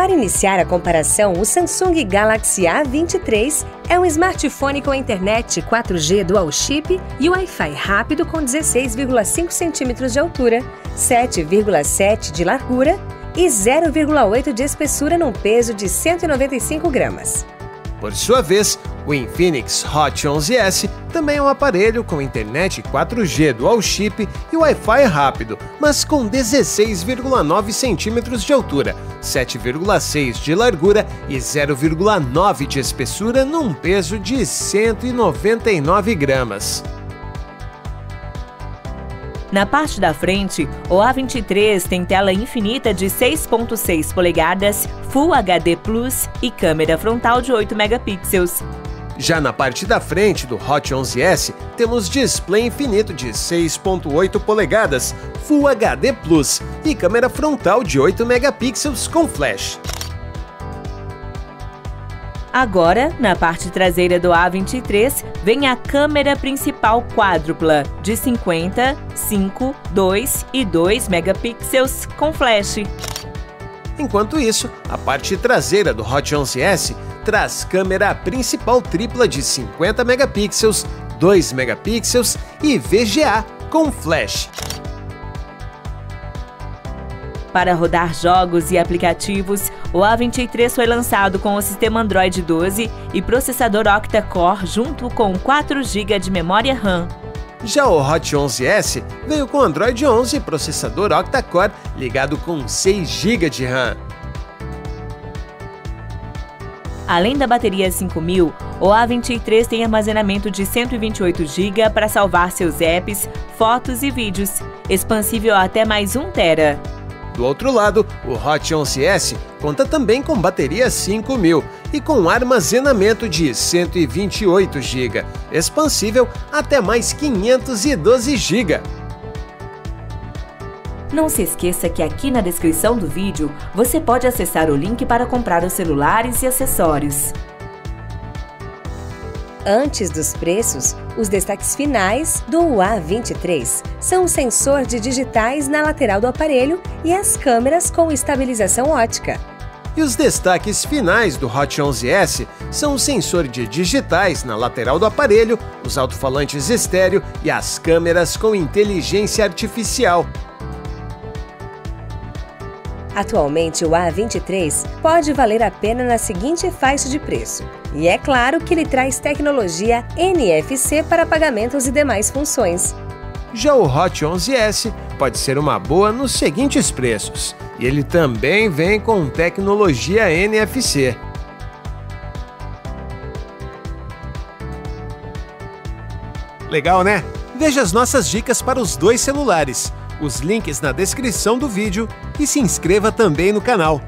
Para iniciar a comparação, o Samsung Galaxy A23 é um smartphone com internet 4G dual chip e Wi-Fi rápido com 16,5 centímetros de altura, 7,7 de largura e 0,8 de espessura num peso de 195 gramas. Por sua vez, o Infinix Hot 11S também é um aparelho com internet 4G dual chip e Wi-Fi rápido, mas com 16,9 centímetros de altura, 7,6 de largura e 0,9 de espessura num peso de 199 gramas. Na parte da frente, o A23 tem tela infinita de 6.6 polegadas, Full HD Plus e câmera frontal de 8 megapixels. Já na parte da frente do Hot 11S, temos display infinito de 6.8 polegadas, Full HD Plus e câmera frontal de 8 megapixels com flash. Agora, na parte traseira do A23, vem a câmera principal quádrupla de 50, 5, 2 e 2 megapixels com flash. Enquanto isso, a parte traseira do Hot 11S traz câmera principal tripla de 50 megapixels, 2 megapixels e VGA com flash. Para rodar jogos e aplicativos, o A23 foi lançado com o sistema Android 12 e processador octa-core junto com 4 GB de memória RAM. Já o Hot 11S veio com Android 11 e processador octa-core ligado com 6 GB de RAM. Além da bateria 5000, o A23 tem armazenamento de 128 GB para salvar seus apps, fotos e vídeos, expansível até mais 1 TB. Do outro lado, o Hot 11S conta também com bateria 5000 e com armazenamento de 128 GB, expansível até mais 512 GB. Não se esqueça que aqui na descrição do vídeo você pode acessar o link para comprar os celulares e acessórios. Antes dos preços, os destaques finais do A23 são o sensor de digitais na lateral do aparelho e as câmeras com estabilização ótica. E os destaques finais do Hot 11S são o sensor de digitais na lateral do aparelho, os alto-falantes estéreo e as câmeras com inteligência artificial. Atualmente, o A23 pode valer a pena na seguinte faixa de preço. E é claro que ele traz tecnologia NFC para pagamentos e demais funções. Já o Hot 11S pode ser uma boa nos seguintes preços. E ele também vem com tecnologia NFC. Legal, né? Veja as nossas dicas para os dois celulares os links na descrição do vídeo e se inscreva também no canal.